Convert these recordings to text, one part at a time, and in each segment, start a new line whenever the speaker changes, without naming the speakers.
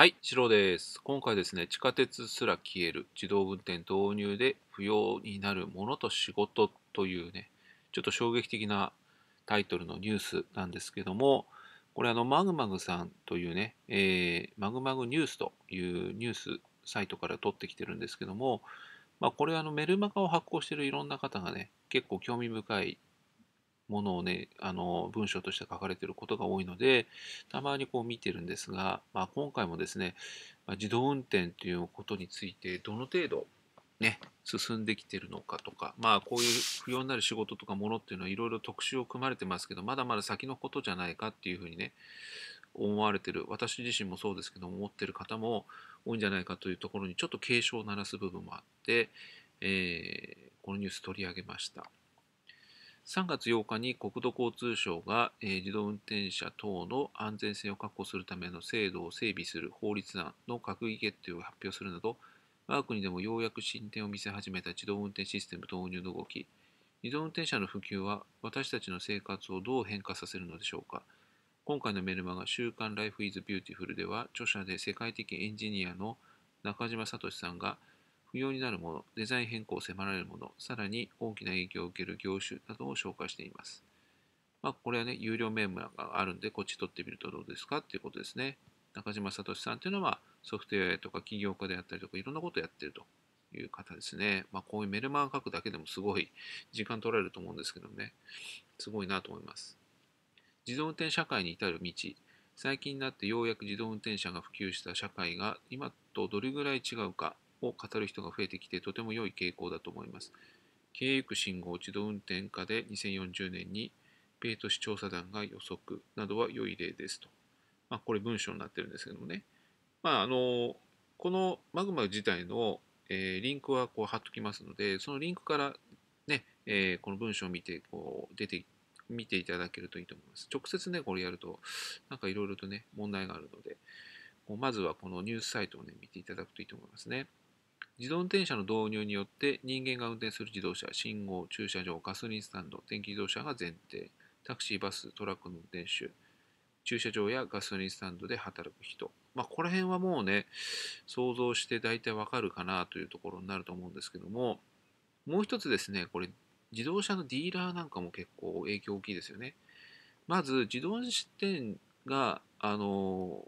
はい、次郎です。今回ですね、地下鉄すら消える自動運転導入で不要になるものと仕事というね、ちょっと衝撃的なタイトルのニュースなんですけども、これあの、マグマグさんというね、えーマグマグニュースというニュースサイトから取ってきてるんですけども、まあ、これあのメルマガを発行しているいろんな方がね、結構興味深いものをね、あの文章として書かれていることが多いので、たまにこう見てるんですが、まあ、今回もですね、まあ自動運転ということについてどの程度ね、進んできてるのかとか、まあこういう不要になる仕事とかものっていうのはいろいろ特集を組まれてますけど、まだまだ先のことじゃないかっていうふうにね、思われてる、私自身もそうですけど、思ってる方も多いんじゃないかというところにちょっと警鐘を鳴らす部分もあって、えーこのニュース取り上げました。3月8日に国土交通省が、えー自動運転車等の安全性を確保するための制度を整備する法律案の閣議決定を発表するなど、我が国でもようやく進展を見せ始めた自動運転システム導入の動き、自動運転車の普及は私たちの生活をどう変化させるのでしょうか。今回のメルマガ週刊 Life is Beautiful では、著者で世界的エンジニアの中島聡さんが、不要になるもの、デザイン変更を迫られるもの、さらに大きな影響を受ける業種などを紹介しています。まあ、これはね、有料メンバーがあるんで、こっち取ってみるとどうですか？っていうことですね。中島聡さんっていうのは、ソフトウェアとか起業家であったりとか、いろんなことをやってるという方ですね。まあ、こういうメルマガ書くだけでもすごい時間取られると思うんですけどね、すごいなと思います。自動運転社会に至る道、最近になってようやく自動運転車が普及した社会が今とどれぐらい違うかを語る人が増えてきてとても良い傾向だと思います。経営信号自動運転化で2040年に米都市調査団が予測などは良い例ですと。まあ、これ文章になってるんですけどもね。まあ、あの、このマグマ自体の、えーリンクはこう貼っときますので、そのリンクからね、えーこの文章を見て、こう出て、見ていただけるといいと思います。直接ね、これやると、なんかいろいろとね、問題があるので、まずはこのニュースサイトをね、見ていただくといいと思いますね。自動運転車の導入によって人間が運転する自動車、信号、駐車場、ガソリンスタンド、電気自動車が前提、タクシー、バス、トラックの運転手、駐車場やガソリンスタンドで働く人。まあ、この辺はもうね、想像して大体わかるかなというところになると思うんですけども、もう一つですね、これ、自動車のディーラーなんかも結構影響大きいですよね。まず、自動運転が、あの、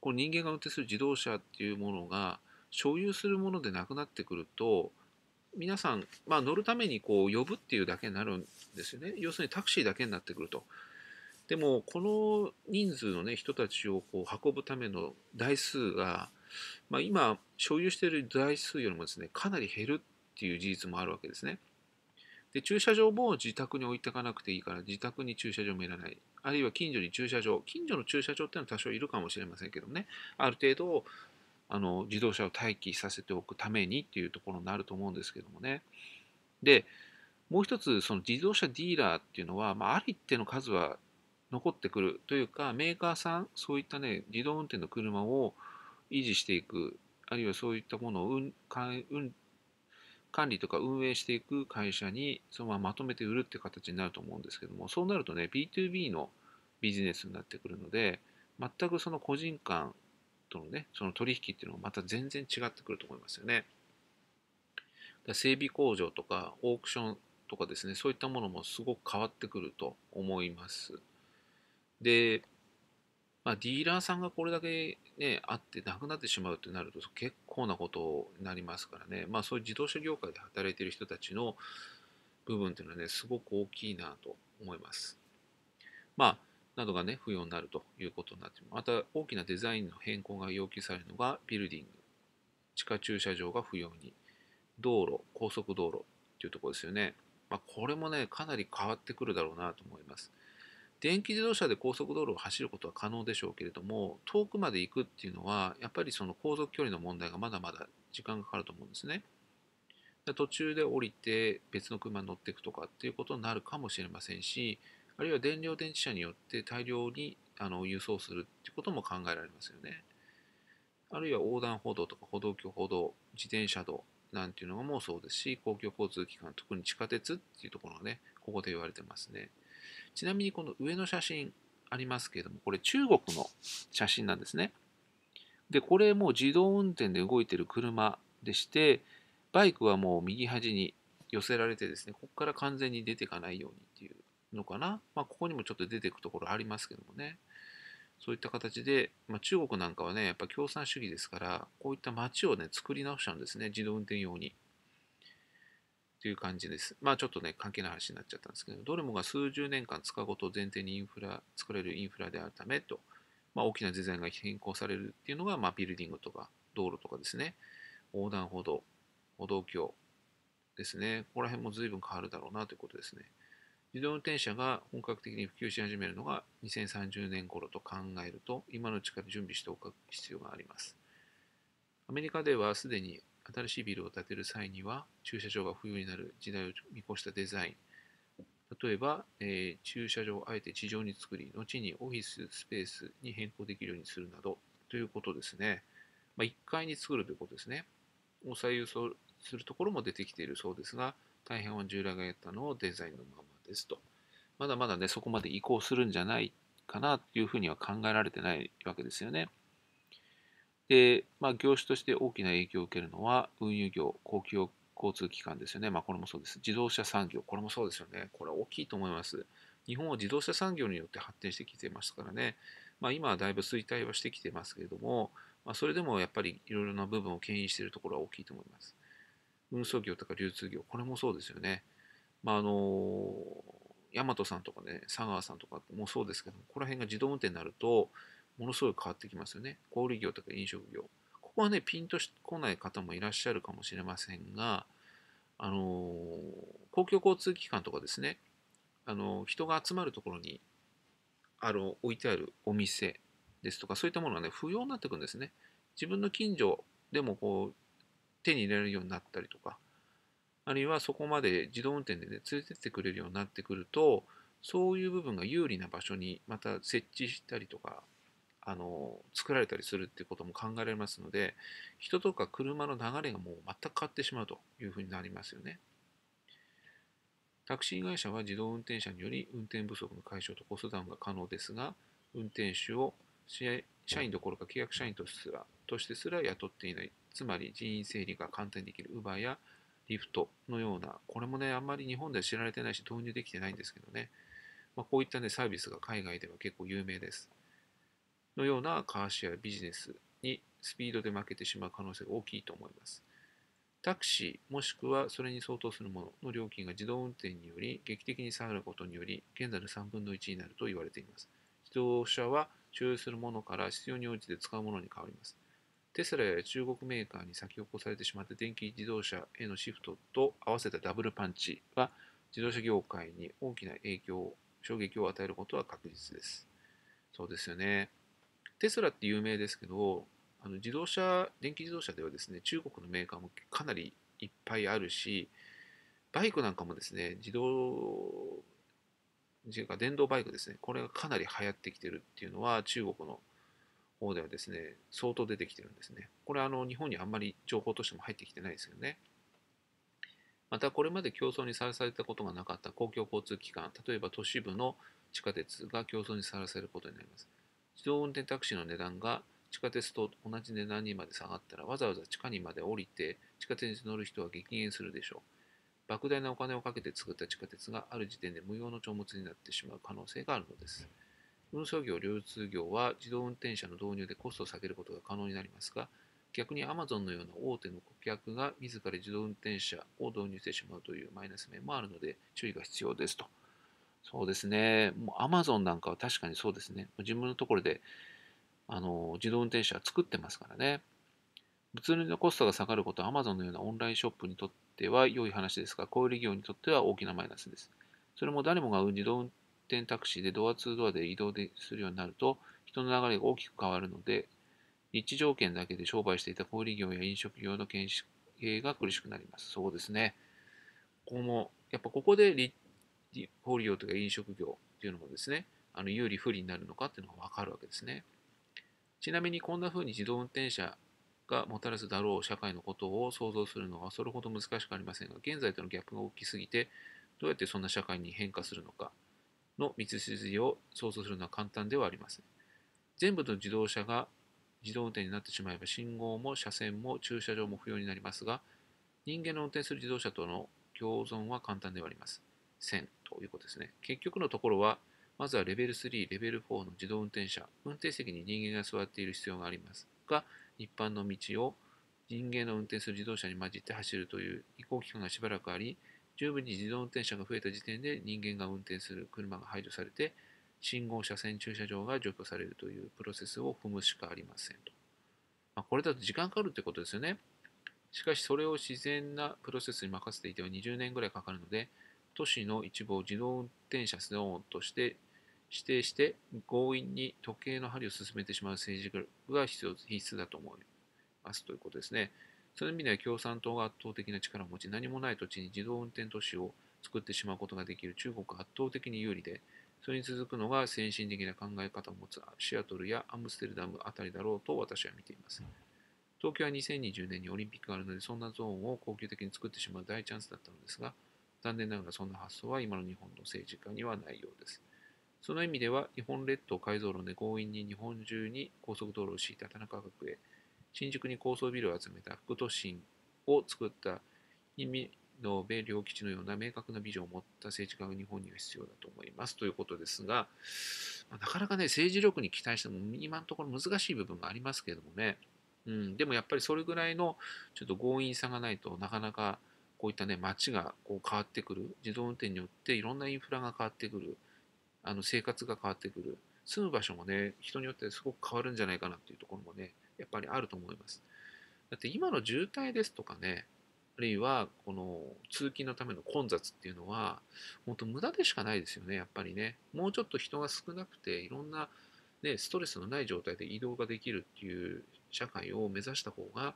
この人間が運転する自動車っていうものが、所有するものでなくなってくると、皆さん、まあ、乗るためにこう呼ぶっていうだけになるんですよね。要するにタクシーだけになってくると。でも、この人数の、ね、人たちをこう運ぶための台数が、まあ、今、所有している台数よりもですね、かなり減るっていう事実もあるわけですね。で、駐車場も自宅に置いていかなくていいから、自宅に駐車場もいらない。あるいは近所に駐車場。近所の駐車場っていうのは多少いるかもしれませんけどね。ある程度、あの自動車を待機させておくためにっていうところになると思うんですけどもね。で、もう一つ、その自動車ディーラーっていうのは、まあ、ある一定の数は残ってくるというか、メーカーさん、そういったね、自動運転の車を維持していく、あるいはそういったものを運管運管理とか運営していく会社にそのまままとめて売るって形になると思うんですけども、そうなるとね、B2B のビジネスになってくるので、全くその個人間とのね、その取引っていうのがまた全然違ってくると思いますよね。だ整備工場とかオークションとかですね、そういったものもすごく変わってくると思います。で、まあ、ディーラーさんがこれだけね、あってなくなってしまうってなると結構なことになりますからね、まあそういう自動車業界で働いてる人たちの部分っていうのはね、すごく大きいなと思います。まあ、などがね、不要になるということになってまた大きなデザインの変更が要求されるのがビルディング、地下駐車場が不要に、道路、高速道路っていうところですよね。まあ、これもね、かなり変わってくるだろうなと思います。電気自動車で高速道路を走ることは可能でしょうけれども、遠くまで行くっていうのは、やっぱりその航続距離の問題がまだまだ時間がかかると思うんですね。途中で降りて別の車に乗っていくとかっていうことになるかもしれませんし、あるいは燃料電池車によって大量にあの輸送するっていうことも考えられますよね。あるいは横断歩道とか歩道橋、歩道、自転車道なんていうのもそうですし、公共交通機関、特に地下鉄っていうところがね、ここで言われてますね。ちなみにこの上の写真ありますけれども、これ中国の写真なんですね。でこれもう自動運転で動いてる車でしてバイクはもう右端に寄せられてですねここから完全に出ていかないようにっていうのかな、まあ、ここにもちょっと出ていくところありますけどもねそういった形で、まあ、中国なんかはねやっぱ共産主義ですからこういった街をね作り直しちゃうんですね自動運転用に。という感じです。まあちょっとね、関係ない話になっちゃったんですけど、どれもが数十年間使うことを前提にインフラ、作れるインフラであるためと、まあ、大きなデザインが変更されるっていうのが、まあ、ビルディングとか道路とかですね、横断歩道、歩道橋ですね、ここら辺も随分変わるだろうなということですね。自動運転車が本格的に普及し始めるのが2030年頃と考えると、今のうちから準備しておく必要があります。アメリカではすでに新しいビルを建てる際には駐車場が不要になる時代を見越したデザイン。例えば、えー、駐車場をあえて地上に作り後にオフィススペースに変更できるようにするなどということですね、まあ、1階に作るということですね。を最優するところも出てきているそうですが大変は従来がやったのをデザインのままですとまだまだねそこまで移行するんじゃないかなというふうには考えられてないわけですよねで、まあ、業種として大きな影響を受けるのは運輸業、公共交通機関ですよね。まあ、これもそうです。自動車産業、これもそうですよね。これ大きいと思います。日本は自動車産業によって発展してきてますからね。まあ、今はだいぶ衰退はしてきてますけれども、まあ、それでもやっぱりいろいろな部分を牽引しているところは大きいと思います。運送業とか流通業、これもそうですよね。まあ、あの大和さんとかね、佐川さんとかもそうですけども、この辺が自動運転になると、ものすごい変わってきますよね。小売業とか飲食業。ここはね、ピンとこない方もいらっしゃるかもしれませんが、あの公共交通機関とかですね、あの人が集まるところにある置いてあるお店ですとか、そういったものがね、不要になってくるんですね。自分の近所でもこう手に入れるようになったりとか、あるいはそこまで自動運転でね、連れてってくれるようになってくると、そういう部分が有利な場所にまた設置したりとかあの作られたりするっていうことも考えられますので人とか車の流れがもう全く変わってしまうというふうになりますよね。タクシー会社は自動運転車により運転不足の解消とコストダウンが可能ですが運転手を社員どころか契約社員とすらとしてすら雇っていないつまり人員整理が簡単にできる Uber やリフトのようなこれもねあんまり日本では知られてないし導入できてないんですけどね、まあ、こういったねサービスが海外では結構有名です。のようなカーシェアビジネスにスピードで負けてしまう可能性が大きいと思います。タクシーもしくはそれに相当するものの料金が自動運転により劇的に下がることにより現在の3分の1になると言われています。自動車は所有するものから必要に応じて使うものに変わります。テスラや中国メーカーに先を越されてしまった電気自動車へのシフトと合わせたダブルパンチは自動車業界に大きな影響、衝撃を与えることは確実です。そうですよね。テスラって有名ですけど、あの自動車、電気自動車ではですね、中国のメーカーもかなりいっぱいあるし、バイクなんかもですね、自動、電動バイクですね、これがかなり流行ってきてるっていうのは中国の方ではですね、相当出てきてるんですね。これあの日本にあんまり情報としても入ってきてないですよね。またこれまで競争にさらされたことがなかった公共交通機関、例えば都市部の地下鉄が競争にさらされることになります。自動運転タクシーの値段が地下鉄と同じ値段にまで下がったらわざわざ地下にまで降りて地下鉄に乗る人は激減するでしょう。莫大なお金をかけて作った地下鉄がある時点で無用の帳物になってしまう可能性があるのです。運送業、流通業は自動運転車の導入でコストを下げることが可能になりますが、逆に Amazon のような大手の顧客が自ら自動運転車を導入してしまうというマイナス面もあるので注意が必要ですと。そうですね。もう Amazon なんかは確かにそうですね。自分のところであの自動運転車は作ってますからね。物流のコストが下がることは Amazon のようなオンラインショップにとっては良い話ですが、小売業にとっては大きなマイナスです。それも誰もが自動運転タクシーでドアツードアで移動するようになると、人の流れが大きく変わるので、立地条件だけで商売していた小売業や飲食業の経営が苦しくなります。そうですね。ここも、やっぱここで立小売業とか飲食業っていうのもですね、あの有利不利になるのかっていうのが分かるわけですね。ちなみにこんな風に自動運転車がもたらすだろう社会のことを想像するのはそれほど難しくありませんが、現在とのギャップが大きすぎて、どうやってそんな社会に変化するのかの道筋を想像するのは簡単ではありません。全部の自動車が自動運転になってしまえば信号も車線も駐車場も不要になりますが、人間の運転する自動車との共存は簡単ではあります。1000ということですね。結局のところは、まずはレベル3、レベル4の自動運転車、運転席に人間が座っている必要がありますが、一般の道を人間の運転する自動車に混じって走るという移行期間がしばらくあり、十分に自動運転車が増えた時点で人間が運転する車が排除されて、信号車線駐車場が除去されるというプロセスを踏むしかありませんと。まあ、これだと時間かかるということですよね。しかしそれを自然なプロセスに任せていては20年ぐらいかかるので、都市の一部を自動運転車ゾーンとして指定して強引に時計の針を進めてしまう政治が必要必須だと思いますということですね。そういう意味では共産党が圧倒的な力を持ち何もない土地に自動運転都市を作ってしまうことができる中国は圧倒的に有利でそれに続くのが先進的な考え方を持つシアトルやアムステルダムあたりだろうと私は見ています。東京は2020年にオリンピックがあるのでそんなゾーンを恒久的に作ってしまう大チャンスだったのですが残念ながらそんな発想は今の日本の政治家にはないようです。その意味では日本列島改造論で強引に日本中に高速道路を敷いた田中角栄、新宿に高層ビルを集めた副都心を作った意味の米両基地のような明確なビジョンを持った政治家が日本には必要だと思いますということですが、なかなかね、政治力に期待しても今のところ難しい部分がありますけれどもね、うん、でもやっぱりそれぐらいのちょっと強引さがないとなかなかこういったね、街がこう変わってくる、自動運転によっていろんなインフラが変わってくる、あの生活が変わってくる、住む場所もね、人によってすごく変わるんじゃないかなっていうところもね、やっぱりあると思います。だって今の渋滞ですとかね、あるいはこの通勤のための混雑っていうのは、本当無駄でしかないですよね、やっぱりね。もうちょっと人が少なくて、いろんな、ね、ストレスのない状態で移動ができるっていう社会を目指した方が、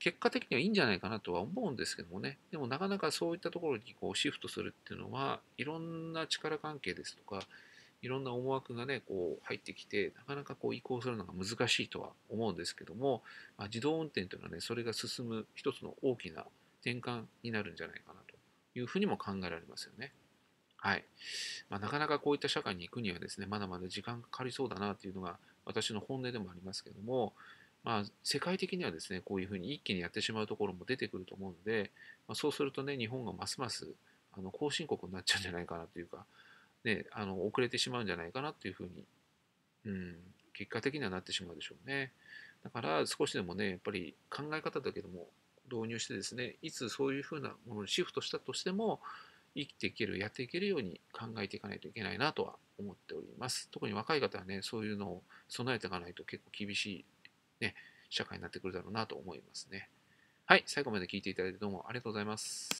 結果的にはいいんじゃないかなとは思うんですけどもね。でもなかなかそういったところにこうシフトするっていうのは、いろんな力関係ですとか、いろんな思惑がね、こう入ってきて、なかなかこう移行するのが難しいとは思うんですけども、まあ、自動運転というのはね、それが進む一つの大きな転換になるんじゃないかなというふうにも考えられますよね。はい。まあ、なかなかこういった社会に行くにはですね、まだまだ時間かかりそうだなというのが私の本音でもありますけども、まあ、世界的にはですね、こういうふうに一気にやってしまうところも出てくると思うので、まあ、そうするとね、日本がますますあの後進国になっちゃうんじゃないかなというか、ね、あの遅れてしまうんじゃないかなというふうに、うん、結果的にはなってしまうでしょうね。だから少しでもね、やっぱり考え方だけども導入してですね、いつそういうふうなものにシフトしたとしても、生きていける、やっていけるように考えていかないといけないなとは思っております。特に若い方はね、そういうのを備えていかないと結構厳しい、ね、社会になってくるだろうなと思いますね。はい、最後まで聞いていただいてどうもありがとうございます。